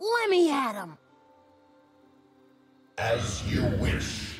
Let me at him! As you wish.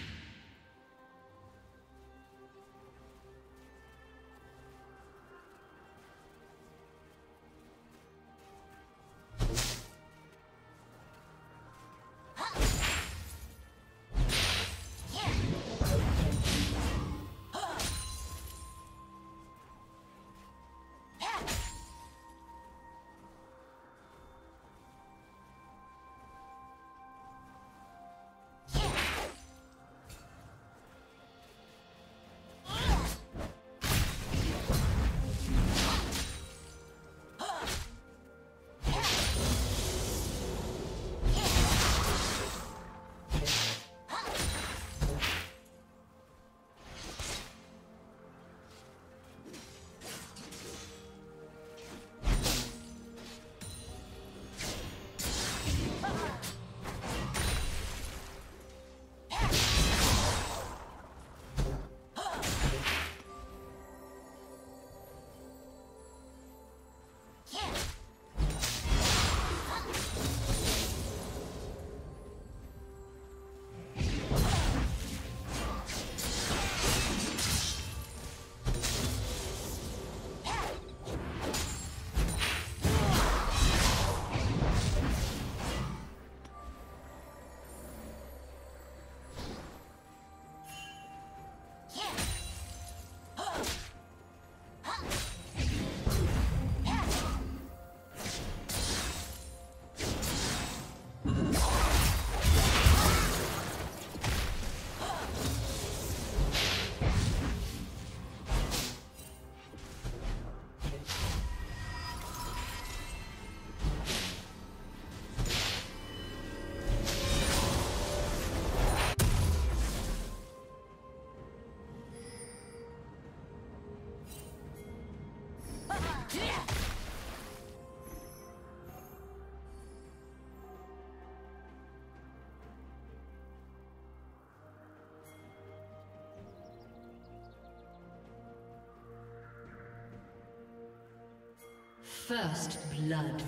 First blood.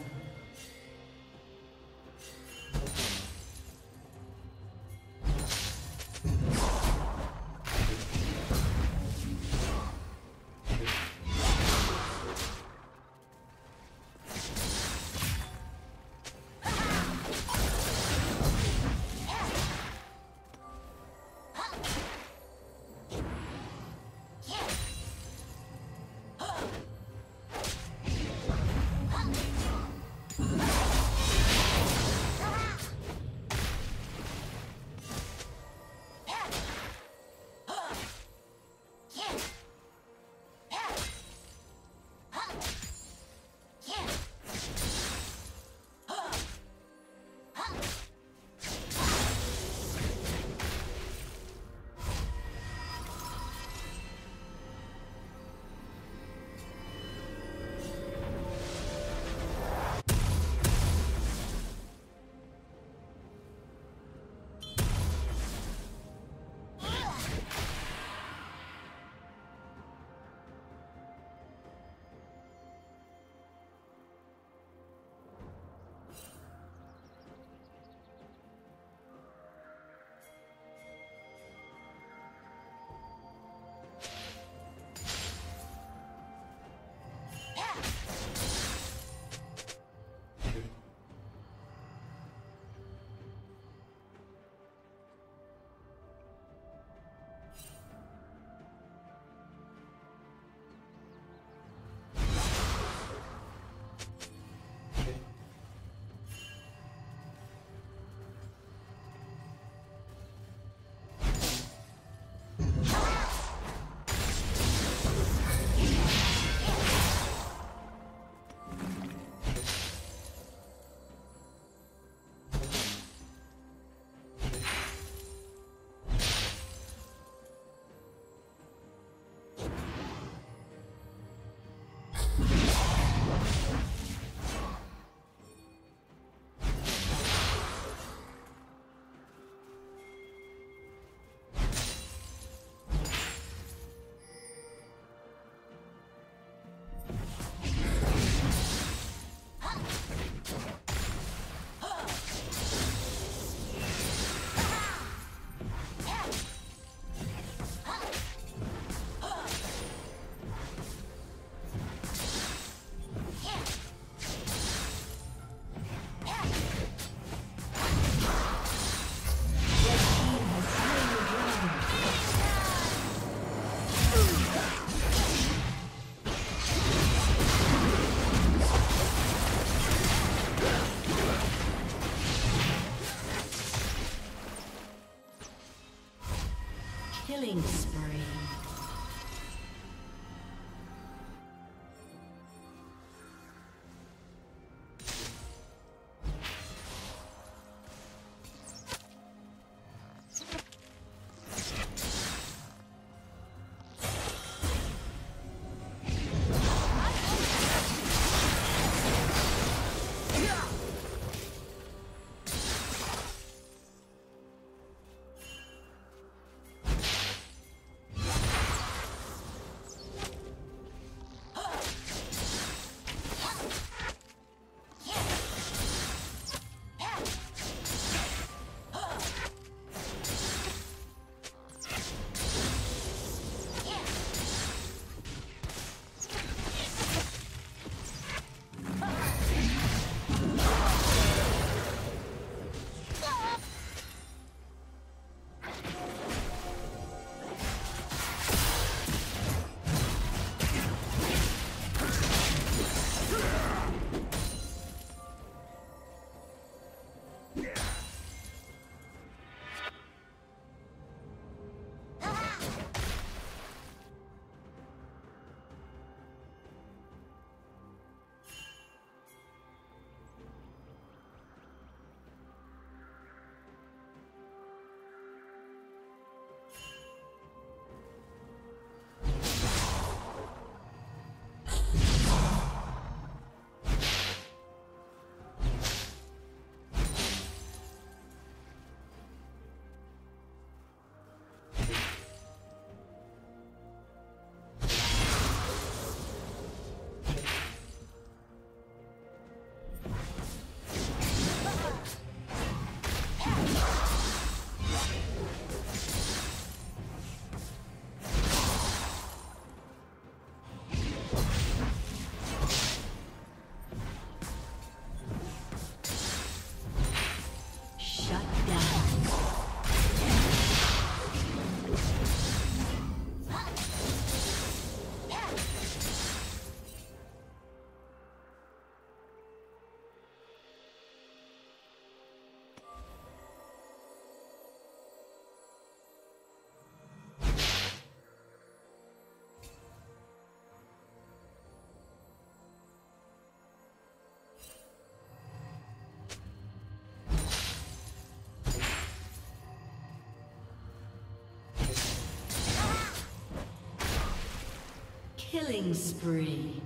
Killing spree.